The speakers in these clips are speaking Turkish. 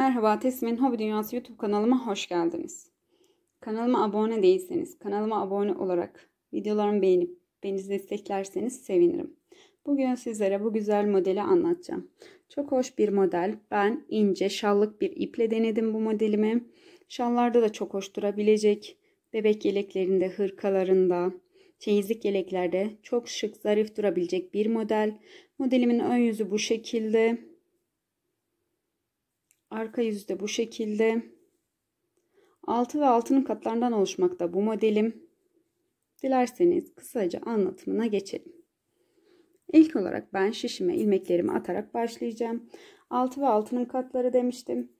Merhaba Teslim'in Hobi Dünyası YouTube kanalıma hoş geldiniz. Kanalıma abone değilseniz, kanalıma abone olarak videolarımı beğenip beni desteklerseniz sevinirim. Bugün sizlere bu güzel modeli anlatacağım. Çok hoş bir model. Ben ince şallık bir iple denedim bu modelimi. Şallarda da çok hoş durabilecek. Bebek yeleklerinde, hırkalarında, çeyizlik yeleklerde çok şık, zarif durabilecek bir model. Modelimin ön yüzü bu şekilde. Arka yüzü de bu şekilde. Altı ve altının katlarından oluşmakta bu modelim. Dilerseniz kısaca anlatımına geçelim. İlk olarak ben şişime ilmeklerimi atarak başlayacağım. Altı ve altının katları demiştim.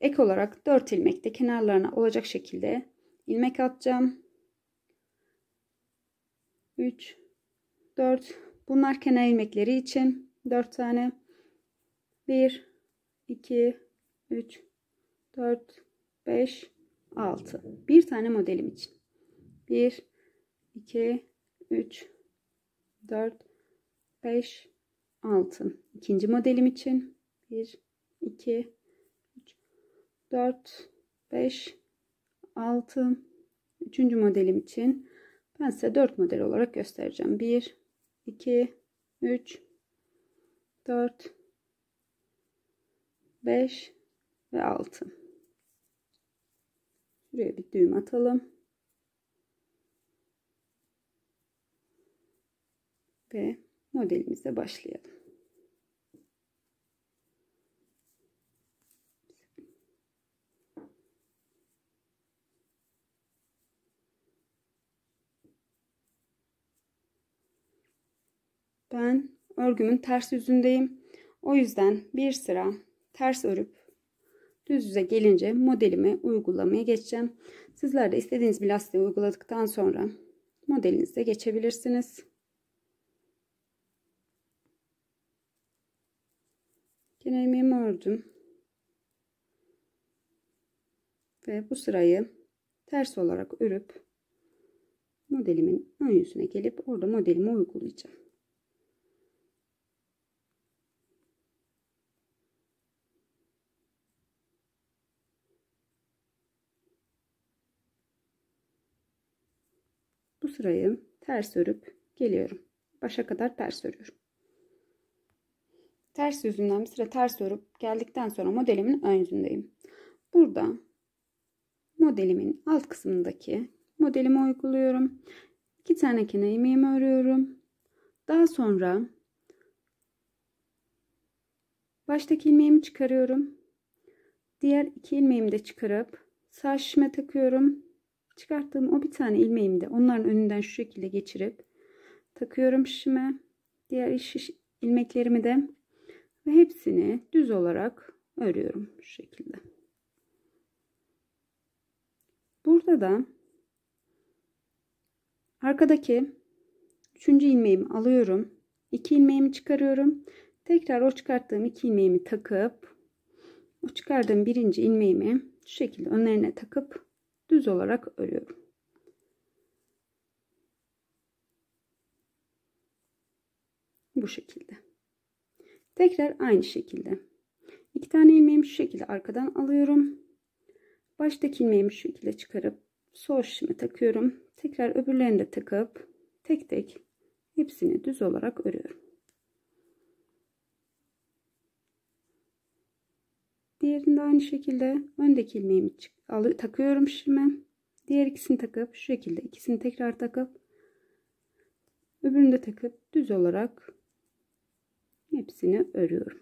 Ek olarak 4 ilmek de kenarlarına olacak şekilde ilmek atacağım. 3 4 bunlar kenar ilmekleri için 4 tane 1 2, 3, 4, 5, 6. Bir tane modelim için. 1, 2, 3, 4, 5, 6. İkinci modelim için. 1, 2, 3, 4, 5, 6. Üçüncü modelim için. Ben size 4 model olarak göstereceğim. 1, 2, 3, 4, 5 ve 6. Şuraya bir düğüm atalım. Ve modelimize başlayalım. Ben örgümün ters yüzündeyim. O yüzden bir sıra ters örüp düz yüze gelince modelimi uygulamaya geçeceğim. Sizler de istediğiniz bir lastiği uyguladıktan sonra modelinize geçebilirsiniz. Kenar ilmeğimi ördüm. Ve bu sırayı ters olarak örüp modelimin ön yüzüne gelip orada modelimi uygulayacağım. Bu sırayı ters örüp geliyorum. Başa kadar ters örüyorum. Ters yüzünden bir sıra ters örüp geldikten sonra modelimin ön yüzündeyim. Burada modelimin alt kısmındaki modelimi uyguluyorum. İki tane kenar ilmeğimi örüyorum. Daha sonra baştaki ilmeğimi çıkarıyorum. Diğer iki ilmeğimi de çıkarıp sağ şişime takıyorum. Çıkarttığım o bir tane ilmeğimi de onların önünden şu şekilde geçirip takıyorum şişime. Diğer şiş, ilmeklerimi de ve hepsini düz olarak örüyorum şu şekilde. Burada da arkadaki üçüncü ilmeğimi alıyorum. iki ilmeğimi çıkarıyorum. Tekrar o çıkarttığım iki ilmeğimi takıp o çıkardığım birinci ilmeğimi şu şekilde önlerine takıp düz olarak örüyorum. Bu şekilde. Tekrar aynı şekilde. İki tane ilmeğimi şu şekilde arkadan alıyorum. Baştaki ilmeğimi şu şekilde çıkarıp sol şişime takıyorum. Tekrar öbürlerini de takıp tek tek hepsini düz olarak örüyorum. Diğerinde aynı şekilde öndeki ilmeğimi takıyorum şişime. Diğer ikisini takıp şu şekilde ikisini tekrar takıp öbürünü de takıp düz olarak hepsini örüyorum.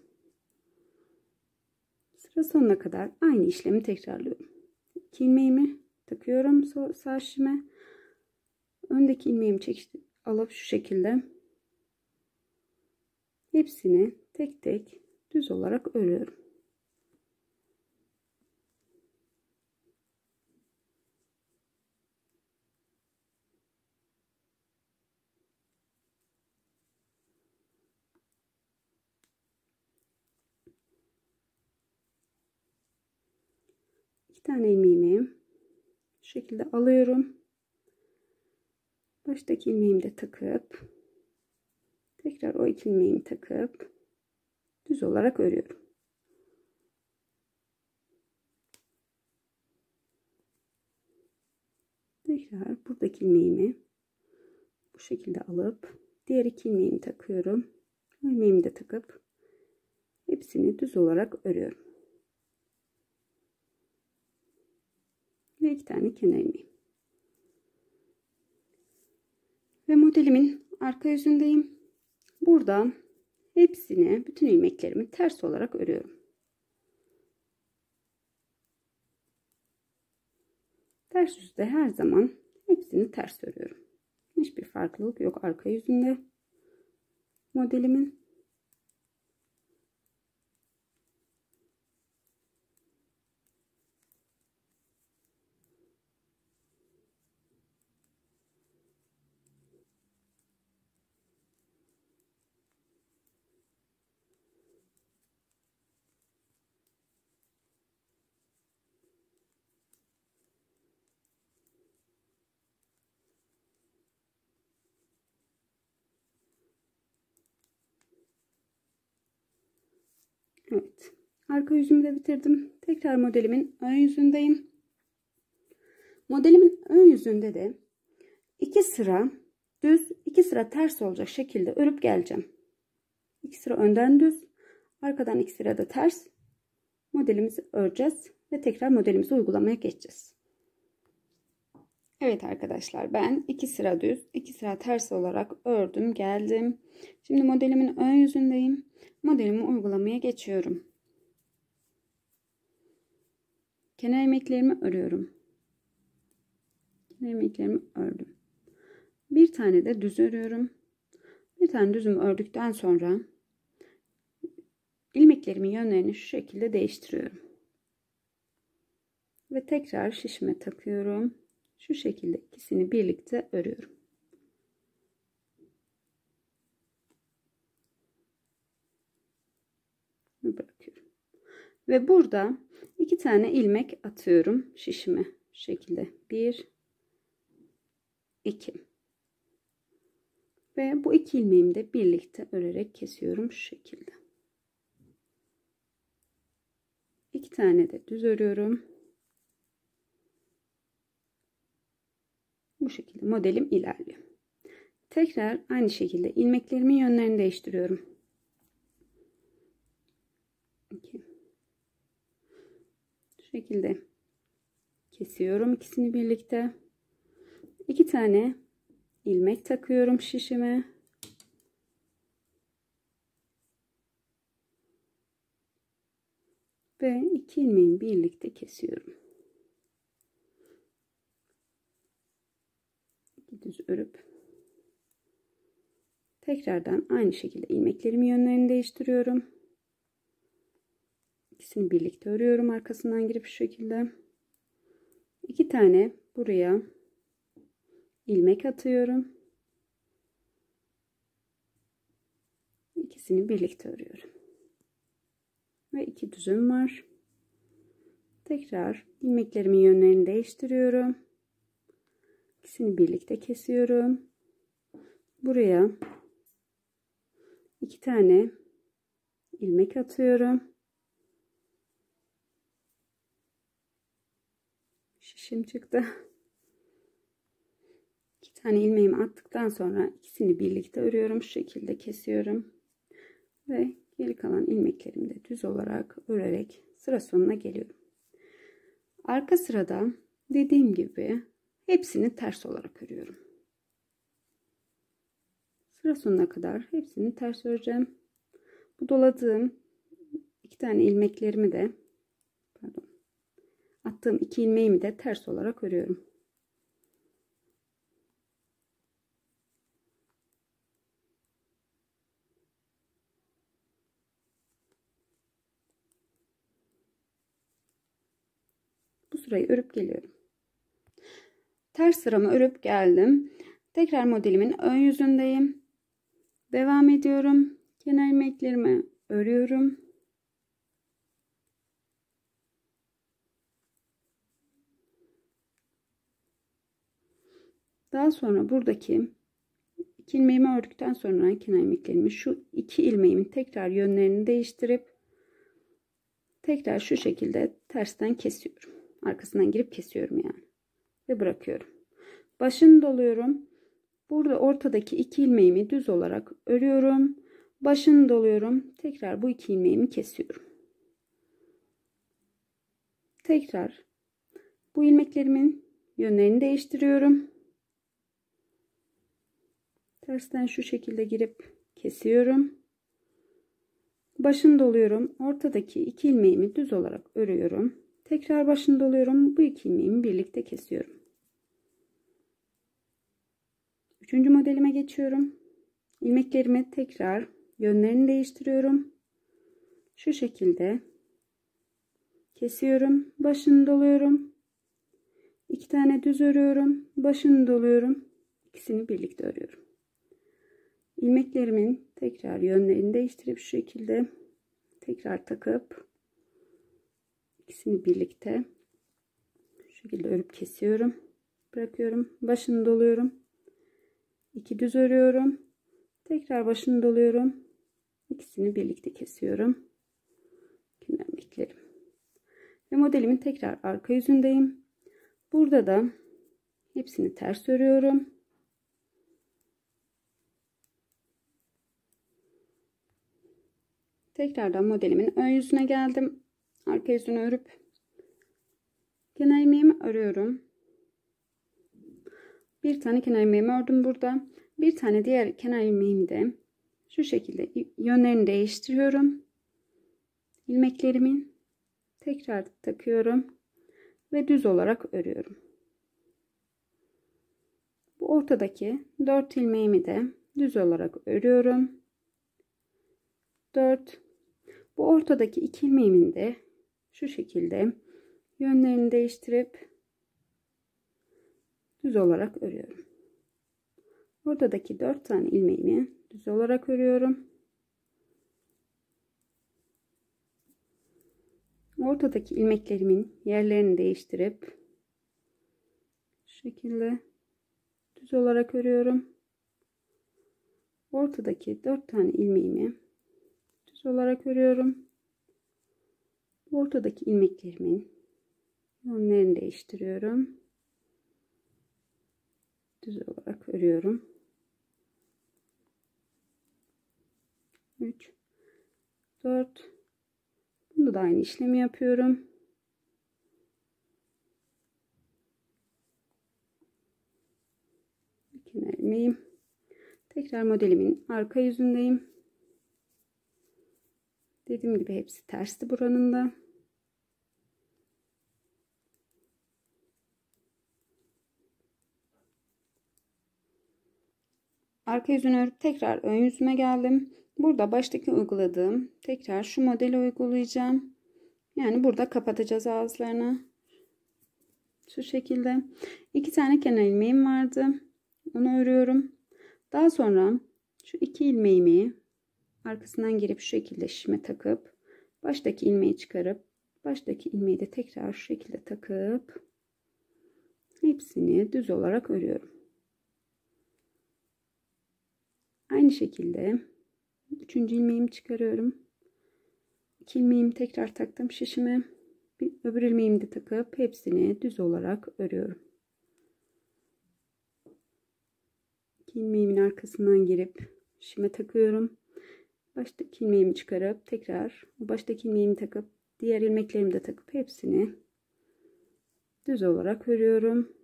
Sıra sonuna kadar aynı işlemi tekrarlıyorum. İki ilmeğimi takıyorum sağ şişime. Öndeki ilmeğimi çekip alıp şu şekilde hepsini tek tek düz olarak örüyorum. tane ilmeğimi bu şekilde alıyorum. Baştaki ilmeğimi de takıp tekrar o iki ilmeğimi takıp düz olarak örüyorum. Tekrar buradaki ilmeğimi bu şekilde alıp diğer iki ilmeğimi takıyorum. Ilmeğimi de takıp hepsini düz olarak örüyorum. Ve iki tane kenar ilmeği. Ve modelimin arka yüzündeyim. Burada hepsini bütün ilmeklerimi ters olarak örüyorum. Ters yüzde her zaman hepsini ters örüyorum. Hiçbir farklılık yok arka yüzünde modelimin. Evet. Arka yüzümü de bitirdim. Tekrar modelimin ön yüzündeyim. Modelimin ön yüzünde de iki sıra düz, iki sıra ters olacak şekilde örüp geleceğim. İki sıra önden düz, arkadan iki sıra da ters. Modelimizi öreceğiz ve tekrar modelimizi uygulamaya geçeceğiz. Evet arkadaşlar ben iki sıra düz, iki sıra ters olarak ördüm, geldim. Şimdi modelimin ön yüzündeyim modelimi uygulamaya geçiyorum. Kenar ilmeklerimi örüyorum. Kenar ilmeklerimi ördüm. Bir tane de düz örüyorum. Bir tane düzümü ördükten sonra ilmeklerimin yönlerini şu şekilde değiştiriyorum. Ve tekrar şişime takıyorum. Şu şekilde ikisini birlikte örüyorum. bırakıyorum. Ve burada iki tane ilmek atıyorum şişime. Şu şekilde. Bir, iki. Ve bu iki ilmeğimi de birlikte örerek kesiyorum şu şekilde. İki tane de düz örüyorum. Bu şekilde modelim ilerliyor. Tekrar aynı şekilde ilmeklerimin yönlerini değiştiriyorum. 2 şu şekilde kesiyorum ikisini birlikte iki tane ilmek takıyorum şişime ve iki ilmeğimi birlikte kesiyorum iki düz örüp tekrardan aynı şekilde ilmeklerimin yönlerini değiştiriyorum. İkisini birlikte örüyorum arkasından girip şu şekilde. İki tane buraya ilmek atıyorum. İkisini birlikte örüyorum. Ve iki düzüm var. Tekrar ilmeklerimin yönlerini değiştiriyorum ikisini birlikte kesiyorum buraya iki tane ilmek atıyorum şişim çıktı. İki tane ilmeğimi attıktan sonra ikisini birlikte örüyorum. Şu şekilde kesiyorum. Ve geri kalan ilmeklerimi de düz olarak örerek sıra sonuna geliyorum. Arka sırada dediğim gibi hepsini ters olarak örüyorum. Sıra sonuna kadar hepsini ters öreceğim. Bu doladığım iki tane ilmeklerimi de pardon attığım iki ilmeğimi de ters olarak örüyorum. Bu sırayı örüp geliyorum. Ters sıramı örüp geldim. Tekrar modelimin ön yüzündeyim. Devam ediyorum. Kenar ilmeklerimi örüyorum. Daha sonra buradaki iki ilmeğimi ördükten sonra kenar ilmeklerimi şu iki ilmeğimin tekrar yönlerini değiştirip tekrar şu şekilde tersten kesiyorum. Arkasından girip kesiyorum yani. Ve bırakıyorum. Başını doluyorum. Burada ortadaki iki ilmeğimi düz olarak örüyorum. Başını doluyorum. Tekrar bu iki ilmeğimi kesiyorum. Tekrar bu ilmeklerimin yönlerini değiştiriyorum. Tersten şu şekilde girip kesiyorum. Başını doluyorum. Ortadaki iki ilmeğimi düz olarak örüyorum. Tekrar başını doluyorum. Bu iki ilmeğimi birlikte kesiyorum. Üçüncü modelime geçiyorum. İlmeklerimi tekrar yönlerini değiştiriyorum. Şu şekilde kesiyorum. Başını doluyorum. İki tane düz örüyorum. Başını doluyorum. İkisini birlikte örüyorum. İlmeklerimin tekrar yönlerini değiştirip şu şekilde tekrar takıp ikisini birlikte şu şekilde örüp kesiyorum. Bırakıyorum. Başını doluyorum. 2 düz örüyorum. Tekrar başını doluyorum. İkisini birlikte kesiyorum. Kenar ilmeklerim. Ve modelimin tekrar arka yüzündeyim. Burada da hepsini ters örüyorum. Tekrardan modelimin ön yüzüne geldim. Arka yüzünü örüp kenar ilmeğimi örüyorum. Bir tane kenar ilmeğimi ördüm burada. Bir tane diğer kenar ilmeğimi de şu şekilde yönlerini değiştiriyorum. İlmeklerimin tekrar takıyorum ve düz olarak örüyorum. Bu ortadaki 4 ilmeğimi de düz olarak örüyorum. 4 bu ortadaki iki ilmeğimin de şu şekilde yönlerini değiştirip düz olarak örüyorum. Ortadaki 4 tane ilmeğimi düz olarak örüyorum. Ortadaki ilmeklerimin yerlerini değiştirip şu şekilde düz olarak örüyorum. Ortadaki 4 tane ilmeğimi düz olarak örüyorum. Ortadaki ilmeklerimin yönlerini değiştiriyorum. Düz olarak örüyorum. 3 4 Bunda da aynı işlemi yapıyorum. Kenar ilmeğim. Tekrar modelimin arka yüzündeyim. Dediğim gibi hepsi tersti buranın da. Arka yüzünü örüp tekrar ön yüzüme geldim. Burada baştaki uyguladığım tekrar şu modeli uygulayacağım. Yani burada kapatacağız ağızlarını. Şu şekilde. iki tane kenar ilmeğim vardı. Onu örüyorum. Daha sonra şu iki ilmeğimi arkasından girip şu şekilde şişime takıp baştaki ilmeği çıkarıp baştaki ilmeği de tekrar şu şekilde takıp hepsini düz olarak örüyorum. Aynı şekilde üçüncü ilmeğimi çıkarıyorum. İki ilmeğimi tekrar taktım şişime. Bir, öbür ilmeğimi de takıp hepsini düz olarak örüyorum. İki ilmeğimin arkasından girip şişime takıyorum. Baştaki ilmeğimi çıkarıp tekrar baştaki ilmeğimi takıp diğer ilmeklerimi de takıp hepsini düz olarak örüyorum.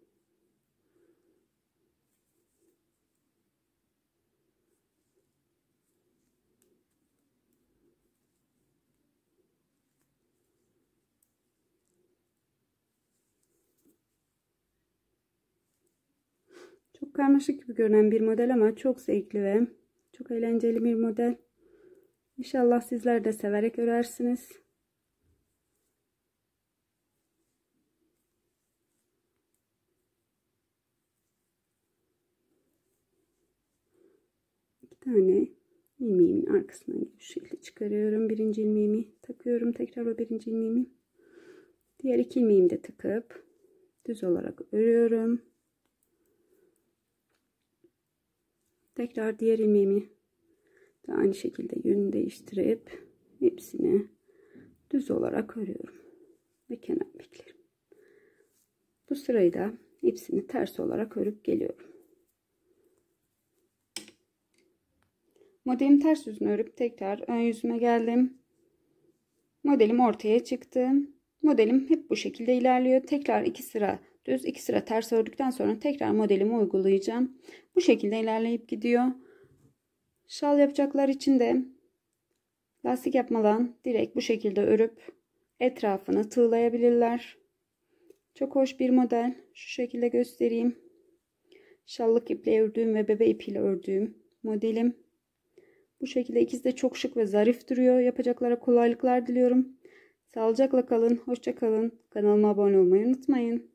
Çok karmaşık gibi görünen bir model ama çok zevkli ve çok eğlenceli bir model. İnşallah sizler de severek örersiniz. İki tane ilmeğimin arkasından şu şekilde çıkarıyorum. Birinci ilmeğimi takıyorum. Tekrar o birinci ilmeğimi. Diğer iki ilmeğimi de takıp düz olarak örüyorum. Tekrar diğer ilmeğimi de aynı şekilde yönünü değiştirip hepsini düz olarak örüyorum. Ve kenar beklerim. Bu sırayı da ipsini ters olarak örüp geliyorum. Modelim ters yüzünü örüp tekrar ön yüzüme geldim. Modelim ortaya çıktı. Modelim hep bu şekilde ilerliyor. Tekrar iki sıra düz iki sıra ters ördükten sonra tekrar modelimi uygulayacağım. Bu şekilde ilerleyip gidiyor. Şal yapacaklar için de lastik yapmadan direkt bu şekilde örüp etrafını tığlayabilirler. Çok hoş bir model. Şu şekilde göstereyim. Şallık iple ördüğüm ve bebe ipiyle ördüğüm modelim. Bu şekilde ikisi de çok şık ve zarif duruyor. Yapacaklara kolaylıklar diliyorum. Sağlıcakla kalın, hoşça kalın. Kanalıma abone olmayı unutmayın.